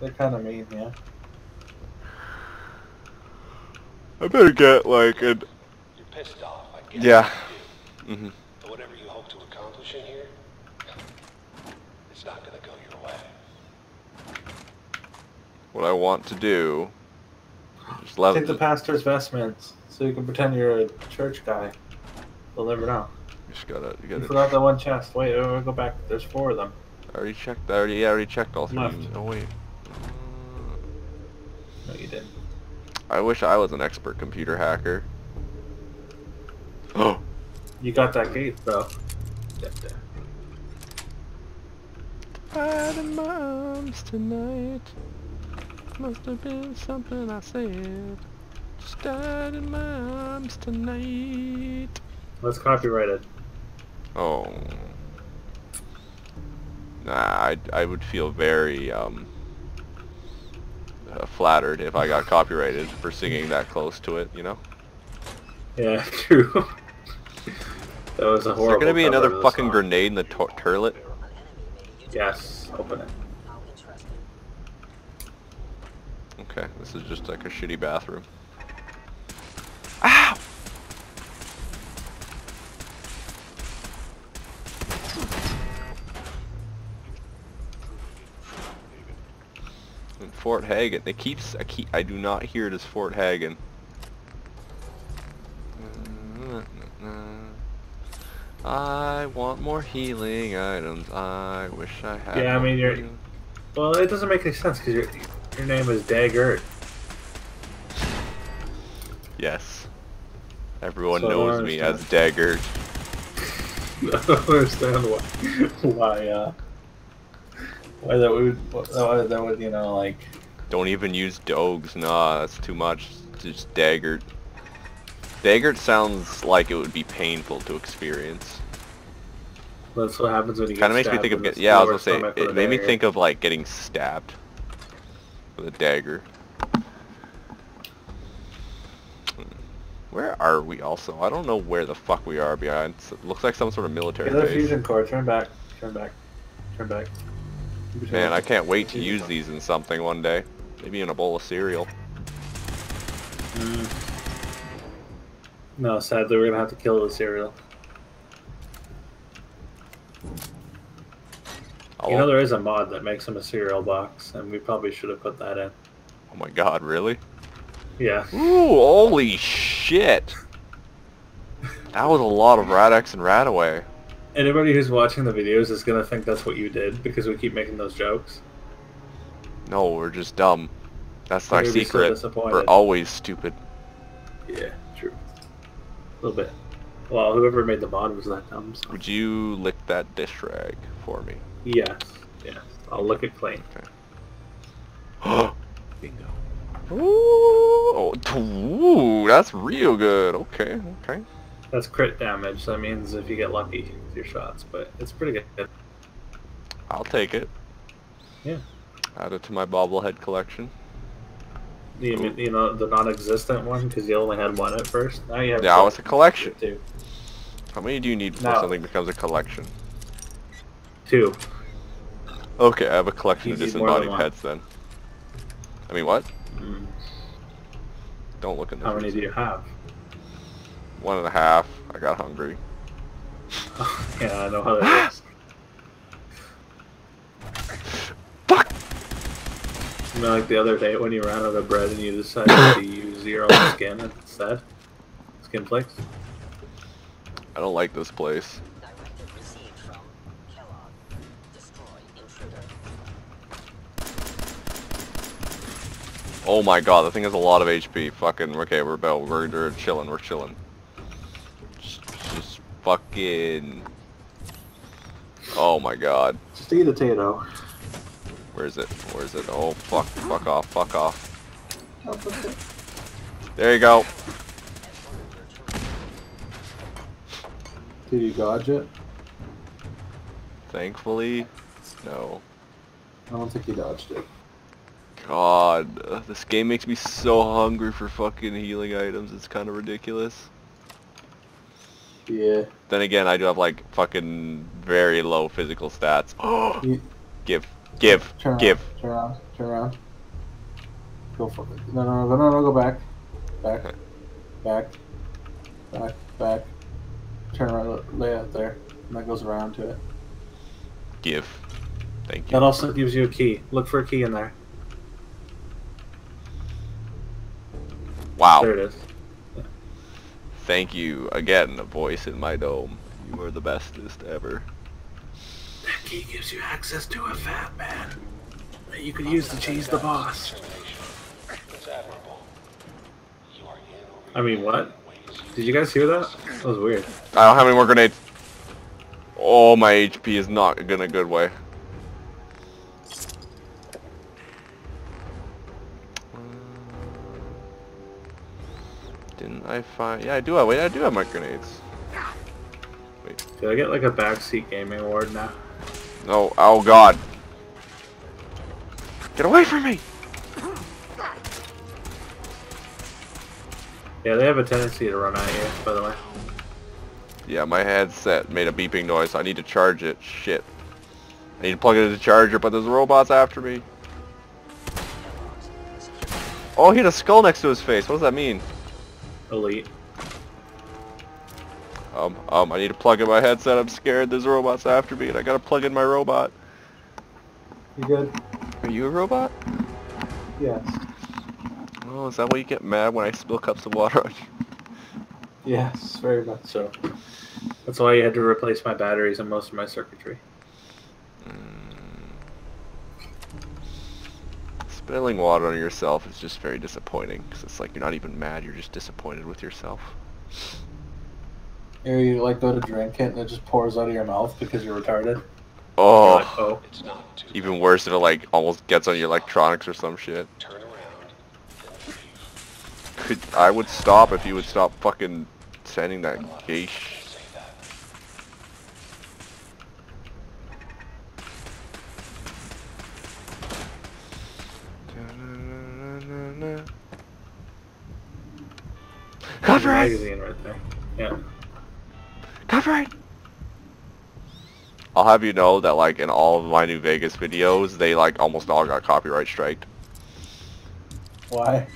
They're kind of mean, yeah. I better get like a... You're pissed off, I guess. Yeah. hmm But whatever you hope to accomplish in here, it's not gonna go your way. What I want to do... Just let Take the pastor's vestments so you can pretend you're a church guy. They'll never know. Just gotta... You You gotta... forgot that one chest. Wait, wait, wait, go back. There's four of them. I already checked. I already, yeah, I already checked all three. Left. Oh wait. No, you didn't. I wish I was an expert computer hacker. Oh, You got that gate, though. Get there. died in my arms tonight. Must have been something I said. Just died in my arms tonight. Let's copyright it. Oh. Nah, I, I would feel very um uh, flattered if I got copyrighted for singing that close to it. You know. Yeah, true. that was a Is horrible. there gonna be another fucking song. grenade in the to- turlet? Yes, open it. Okay, this is just like a shitty bathroom. Ow! Fort Hagen. It keeps I keep I do not hear it as Fort Hagen. I want more healing items. I wish I had. Yeah, I mean, you're- Well, it doesn't make any sense because your your name is Daggert. Yes. Everyone So knows me as. Dagger. I don't understand why why uh why that would why that would you know like Don't even use dogs. Nah, that's too much. Just Daggert. Daggert sounds like it would be painful to experience. that's what happens when you Kind of get makes me think of get, yeah. I was gonna say it made me think of like getting stabbed with a dagger. Where are we? Also, I don't know where the fuck we are behind. It looks like some sort of military Get that base. fusion core. Turn back. Turn back. Turn back. Man, I can't wait to use these in something one day. Maybe in a bowl of cereal. Mm. No, sadly, we're gonna have to kill the cereal. I'll- You know, there is a mod that makes them a cereal box, and we probably should have put that in. oh my god, really? Yeah. Ooh, holy shit! That was a lot of Rad-X and Radaway. Anybody who's watching the videos is gonna think that's what you did because we keep making those jokes. No, we're just dumb. That's our gonna so secret. we're always stupid. Yeah, true. A little bit. Well, whoever made the mod was that dumb. So. Would you lick that dish rag for me? Yes. Yes. I'll look it clean. Bingo. Ooh, oh, ooh, that's real good. Okay, okay. That's crit damage. So that means if you get lucky with your shots, but it's pretty good. I'll take it. Yeah. Add it to my bobblehead collection. You, mean- you know the non-existent one because you only had one at first. Now you have. Now it's a collection. Two. How many do you need before No. something becomes a collection? Two. Okay, I have a collection of You than disembodied pets then. I mean, what? Mm. Don't look in the How many do you have? One and a half. I got hungry. yeah, I know how that is. Fuck! You know, like the other day when you ran out of bread and you decided to use zero skin instead? Skin flakes? I don't like this place. Directive received from Kellogg. Destroy intruder. Oh my god, the thing has a lot of HP. Fucking, okay, we're about, we're, we're chilling, we're chilling. Fucking... Oh my god. Just eat a potato. Where is it? Where is it? Oh, fuck, fuck off, fuck off. There you go. Did you dodge it? Thankfully, no. I don't think you dodged it. God, uh, this game makes me so hungry for fucking healing items. It's kind of ridiculous. Yeah. Then again, I do have like fucking very low physical stats. Oh, You, give. Give. Turn around. Give. Turn around. Turn around. Go for it. No, no, no, no, no, go back. Back. Back. Back. Back. Turn around. Lay out there. And that goes around to it. Give. Thank you. That also gives you a key. Look for a key in there. Wow. There it is. Thank you again, a voice in my dome. You are the bestest ever. That key gives you access to a fat man that you could use to cheese the boss. It's admirable. You are in over I mean, what? Did you guys hear that? That was weird. I don't have any more grenades. Oh, my HP is not in a good way. I find? Yeah, I do. have- Wait, I do have my grenades. Wait. Did I get like a backseat gaming award now? No. Oh God. Get away from me! Yeah, they have a tendency to run at you, by the way. Yeah, my headset made a beeping noise. I need to charge it. Shit. I need to plug it into the charger, but there's robots after me. Oh, he had a skull next to his face. What does that mean? Elite. Um, um, I need to plug in my headset. I'm scared. There's robots after me, and I gotta plug in my robot. You good? Are you a robot? Yes. Oh, is that why you get mad when I spill cups of water on you? Yes, very much so. That's why you had to replace my batteries and most of my circuitry. Spilling water on yourself is just very disappointing, because it's like you're not even mad, you're just disappointed with yourself. Or you like go to drink it and it just pours out of your mouth because you're retarded. Oh, like, oh. It's not too even worse if it like almost gets on your electronics or some shit. turn around. Could I would stop if you would stop fucking sending that gay sh- magazine right there. Yeah. Copyright! I'll have you know that like in all of my New Vegas videos, they like almost all got copyright striked. Why?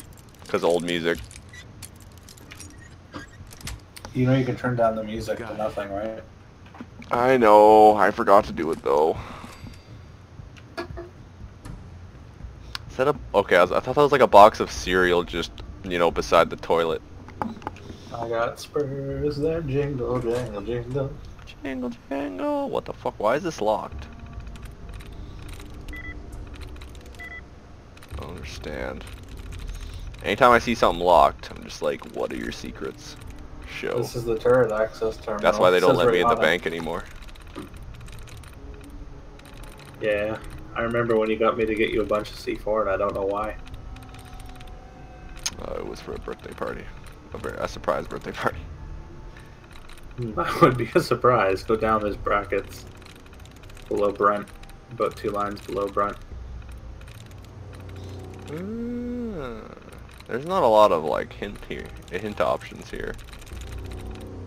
Because old music. You know you can turn down the music to nothing, right? I know, I forgot to do it though. Set up, okay, I, was, I thought that was like a box of cereal just, you know, beside the toilet. I got spurs that jingle, jangle, jingle. Jingle jangle, what the fuck, why is this locked? I don't understand. Anytime I see something locked, I'm just like, what are your secrets? Show. This is the turret access terminal. That's why they don't let me in the on it. bank anymore. Yeah, I remember when you got me to get you a bunch of C4, and I don't know why. Uh, it was for a birthday party. A, a surprise birthday party. That would be a surprise. Go down those brackets below Brent, about two lines below Brent. Mm, there's not a lot of like hint here, hint options here.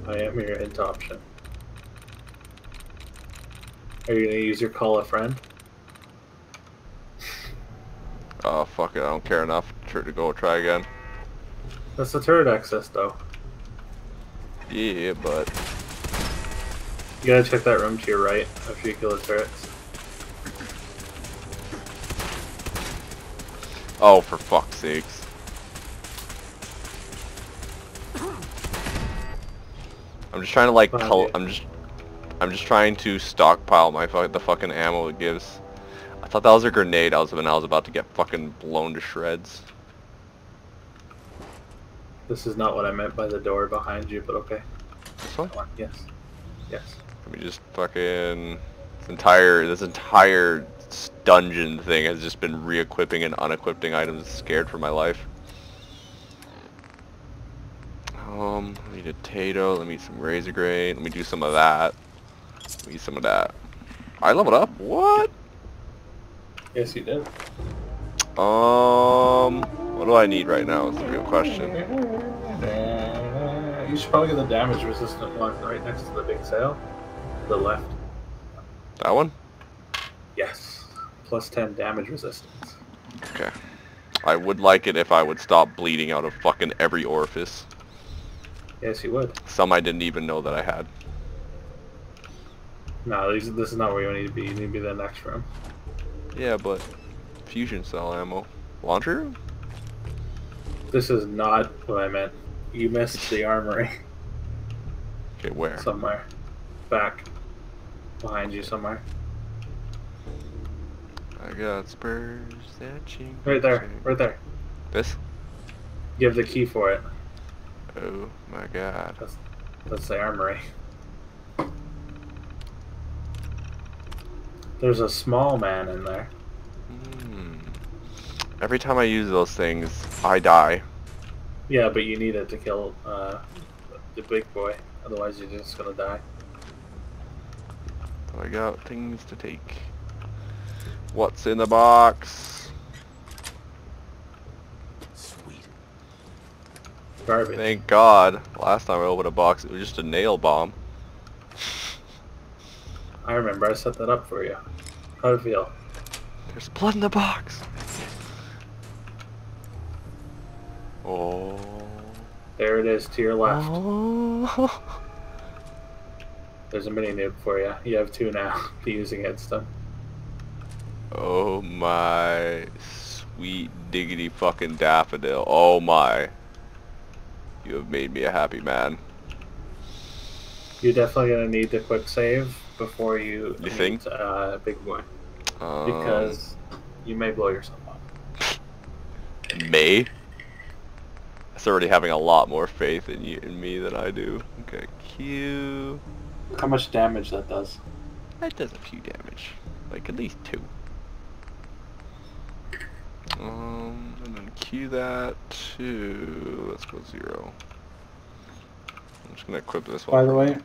I am your hint option. Are you gonna use your call a friend? Oh fuck it, I don't care enough to to go try again. That's the turret access, though. Yeah, but You gotta check that room to your right after you kill the turrets. oh for fuck's sakes. I'm just trying to like I'm just I'm just trying to stockpile my fu- the fucking ammo it gives. I thought that was a grenade. I was when I was about to get fucking blown to shreds. This is not what I meant by the door behind you, but okay. This yes. Yes. Let me just fucking this entire this entire dungeon thing has just been re-equipping and unequipping items. Scared for my life. Um, let me eat a potato. Let me eat some razor grain. Let me do some of that. Let me eat some of that. I leveled up. What? Yes, you did. Um, what do I need right now? Is the real question. Uh, you should probably get the damage resistant one right next to the big sail. The left. That one? Yes. plus 10 damage resistance. Okay. I would like it if I would stop bleeding out of fucking every orifice. Yes, you would. Some I didn't even know that I had. No, this is not where you need to be. You need to be the next room. Yeah, but fusion cell ammo. Laundry room? This is not what I meant. You missed the armory Okay, where? somewhere. Back. Behind you somewhere. I got spurs that ching. Right there. ching. Right there. This? You have the key for it. Oh my god. That's, that's the armory. There's a small man in there. Hmm. Every time I use those things, I die. Yeah, but you need it to kill uh, the big boy. Otherwise, you're just gonna die. I got things to take. What's in the box? Sweet. Garbage. Thank God. Last time I opened a box, it was just a nail bomb. I remember I set that up for you. How'd it feel? There's blood in the box. Oh. There it is to your left. Oh. There's a mini noob for you. You have two now to use against them. Oh my sweet diggity fucking daffodil. Oh my. You have made me a happy man. You're definitely gonna need the quick save before you, You meet, think? uh, big boy Um, because you may blow yourself up. May? It's already having a lot more faith in you in me than I do. Okay, Q. How much damage that does? That does a few damage. Like at least two. Um, and then Q that to, let's go zero. I'm just gonna equip this one. By the way,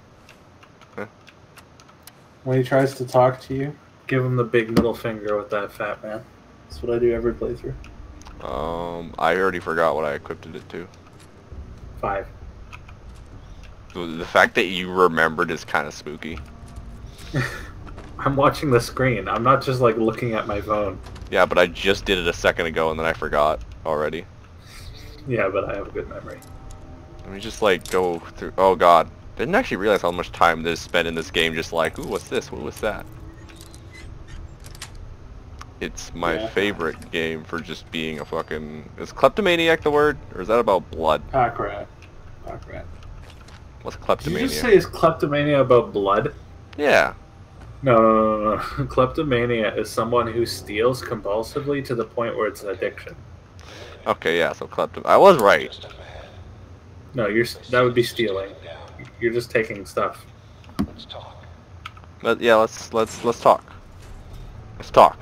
Huh? when he tries to talk to you, give him the big middle finger with that fat man. That's what I do every playthrough. Um, I already forgot what I equipped it to. Five. The the fact that you remembered is kind of spooky. I'm watching the screen. I'm not just like looking at my phone. Yeah, but I just did it a second ago and then I forgot already. Yeah, but I have a good memory. Let me just like go through. Oh god, didn't actually realize how much time this spent in this game. Just like, ooh, what's this? What was that? It's my Yeah. favorite game for just being a fucking. Is kleptomaniac the word, or is that about blood? Pack rat. Pack rat. What's Did kleptomania? you just say is kleptomania about blood? Yeah. No, no, no, no. Kleptomania is someone who steals compulsively to the point where it's an addiction. Okay, yeah. So kleptom. I was right. Just up ahead. No, you're that would be stealing. You're just taking stuff. Let's talk. But yeah, let's let's let's talk. Let's talk.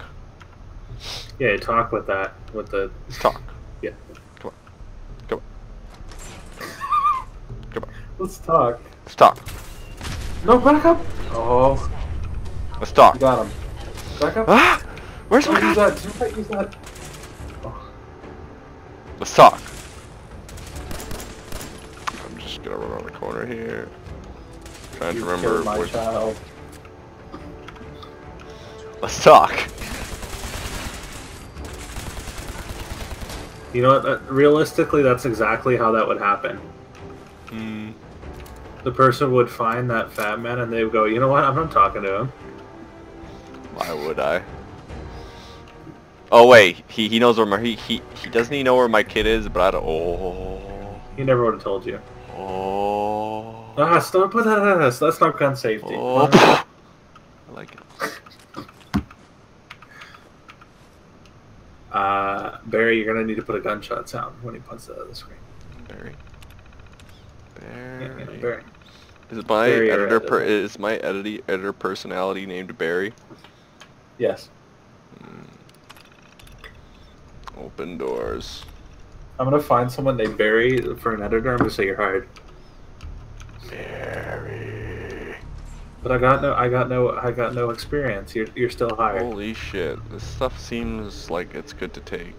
Yeah, talk with that with the Let's talk. yeah. Come on. Come on. Come on. Let's talk. Let's talk. No, back up. Oh, Let's talk. you got him. Back up. Ah! Where's my use that. Not use that. Oh, Let's talk. I'm just gonna run around the corner here. Trying you to remember my which. child. Let's talk. You know what? That, realistically, that's exactly how that would happen. Hmm. The person would find that fat man and they would go, you know what? I'm not talking to him. Why would I? Oh wait, he he knows where my he he he doesn't he know where my kid is, but I don't. Oh. He never would have told you. Oh. Ah, stop with that. That's not gun safety. Oh. I like it. Barry, you're gonna need to put a gunshot sound when he punts out of the screen. Barry. Yeah, yeah, Barry. Barry. Is my Barry editor per, is my edity, editor personality named Barry? Yes. Hmm. Open doors. I'm gonna find someone named Barry for an editor. I'm gonna say you're hired. Barry. But I got no, I got no, I got no experience. You're, you're still hired. Holy shit! This stuff seems like it's good to take.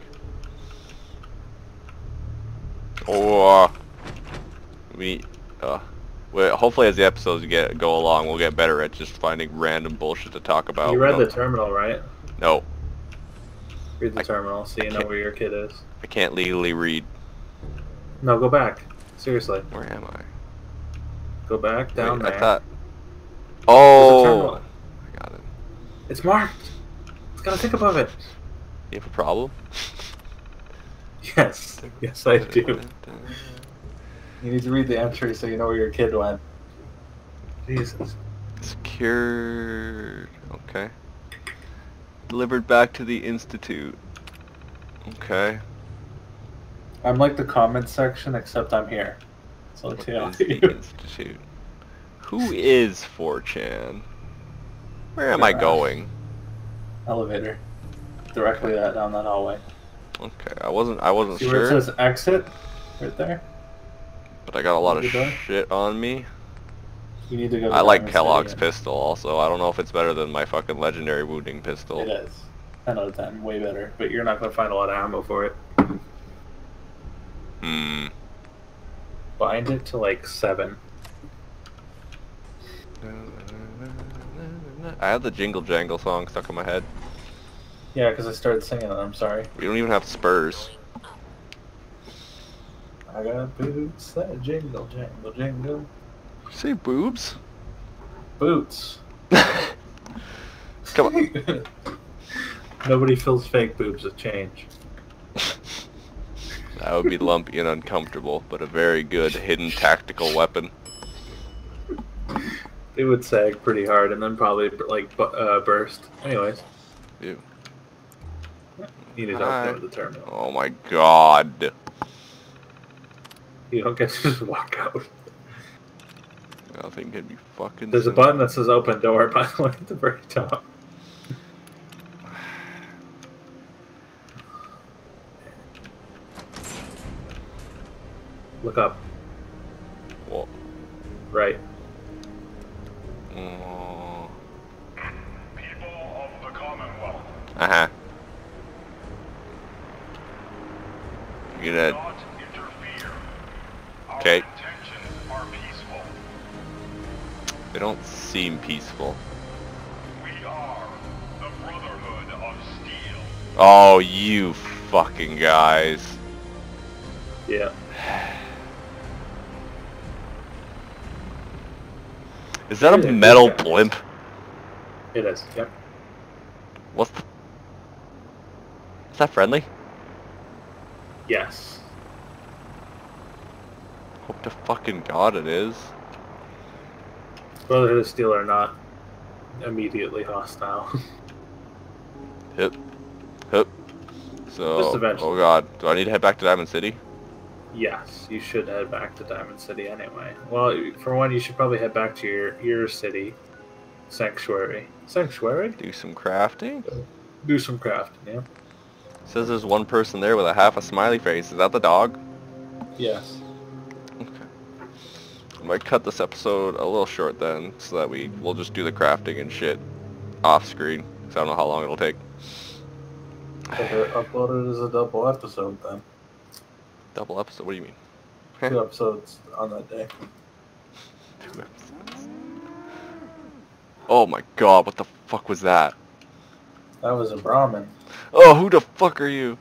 Or we, uh, well, hopefully as the episodes get go along, we'll get better at just finding random bullshit to talk about. you read the terminal, right? No. Read the I- terminal so you know where your kid is. I can't legally read. No, go back. Seriously. Where am I? Go back down Wait, there. I thought. Oh. I got it. It's marked. It's got a tick above it. You have a problem? Yes. Yes, I do. You need to read the entry so you know where your kid went. Jesus. Secured. Okay. Delivered back to the institute. Okay. I'm like the comment section, except I'm here. So What tell is the you. institute? Who is 4chan? Where am I going? Elevator. Directly that down that hallway. Okay, I wasn't I wasn't See where sure, it says exit? Right there? but I got a lot of shit on me. You need to go I like Kellogg's City. pistol also. I don't know if it's better than my fucking legendary wounding pistol. It is. 10 out of 10. Way better. But you're not going to find a lot of ammo for it. Hmm. Bind it to like 7. I have the Jingle Jangle song stuck in my head. Yeah, because I started singing it. I'm sorry. We don't even have spurs. I got boots that jingle, jangle, jingle. Say boobs? Boots. Come on. Nobody fills fake boobs with change. That would be lumpy and uncomfortable, but a very good hidden tactical weapon. It would sag pretty hard and then probably like uh, burst. Anyways, Ew. Need to Hi. open the terminal. Oh my god. You don't get to just walk out. Nothing can be fucking There's a button that says open door, by the way, at the very top. Look up. Well, Right. oh. People of the Commonwealth, Uh-huh. You gonna... not interfere. Our Okay. intentions are peaceful. They don't seem peaceful. We are the Brotherhood of Steel. Oh, you fucking guys. Yeah. Is that a metal blimp? It is. Yep. What's the... Is that friendly? Yes. Hope to fucking god it is. Brotherhood of Steel are not immediately hostile. Hip. Hip. So... Oh god. Do I need to head back to Diamond City? yes, you should head back to Diamond City anyway. Well, for one, you should probably head back to your your city, Sanctuary. Sanctuary. Do some crafting? Do some crafting. Yeah. Says there's one person there with a half a smiley face. Is that the dog? Yes. Okay. I might cut this episode a little short then, so that we we'll just do the crafting and shit off screen. Cause I don't know how long it'll take. Upload it as a double episode then. Double episode? What do you mean? Two episodes on that day. Two episodes. Oh my god, what the fuck was that? That was a Brahmin. Oh, who the fuck are you?